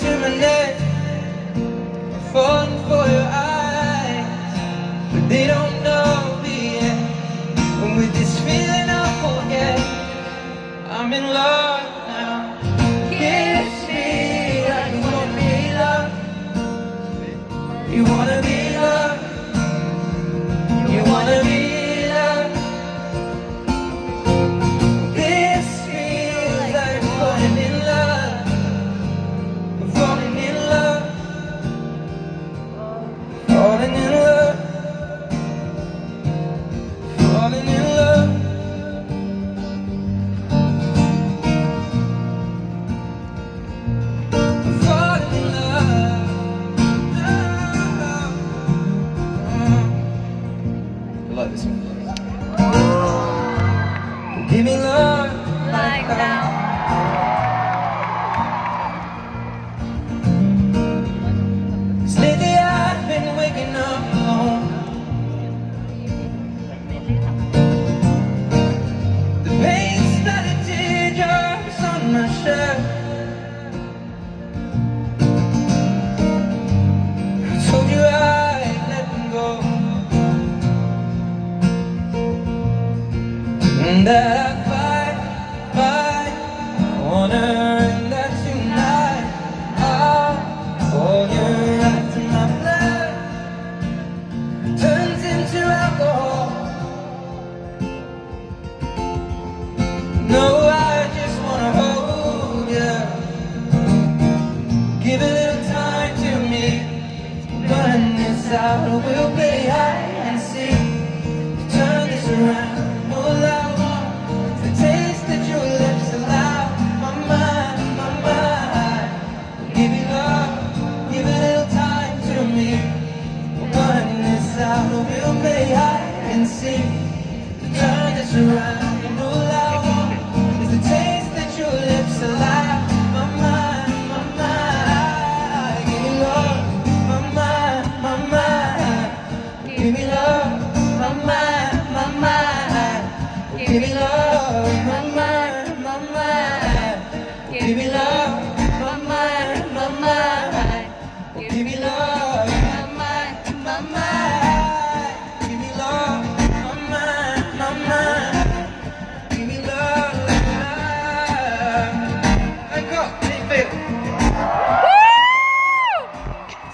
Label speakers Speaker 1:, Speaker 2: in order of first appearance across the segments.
Speaker 1: just like this one. Give me love
Speaker 2: Like that.
Speaker 1: I fight, fight, corner and that tonight I'll pour you after my blood turns into alcohol. No, I just wanna hold you, give a little time to me. This out, we'll play hide and seek. Turn this around, Give me love, my mind. Give me love, my mind. Give me love, my mind. Give me love, my mind. Give me love. I got it,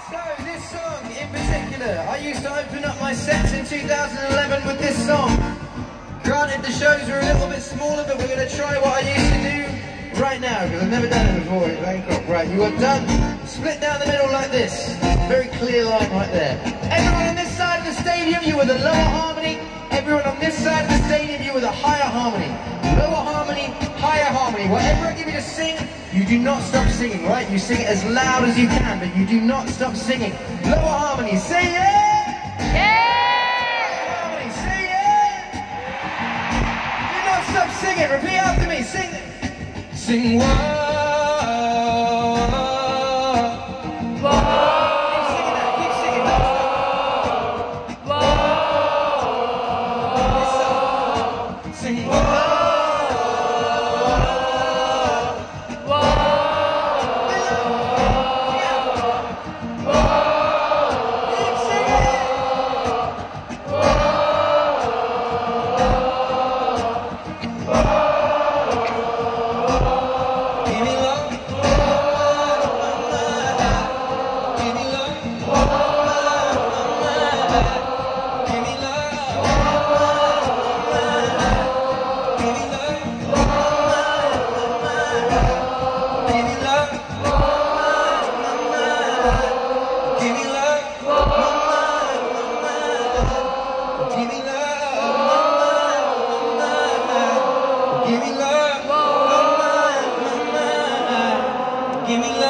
Speaker 1: So this song in particular, I used to open up my sets in 2011 with this song. Granted, the shows are a little bit smaller, but we're going to try what I used to do right now, because I've never done it before in Bangkok. Right, you are done. Split down the middle like this. Very clear line right there. Everyone on this side of the stadium, you with a lower harmony. Everyone on this side of the stadium, you with a higher harmony. Lower harmony, higher harmony. Whatever I give you to sing, you do not stop singing, right? You sing it as loud as you can, but you do not stop singing. Lower harmony, say! Yeah! Do it. Repeat after me. Sing. It. Sing one. giving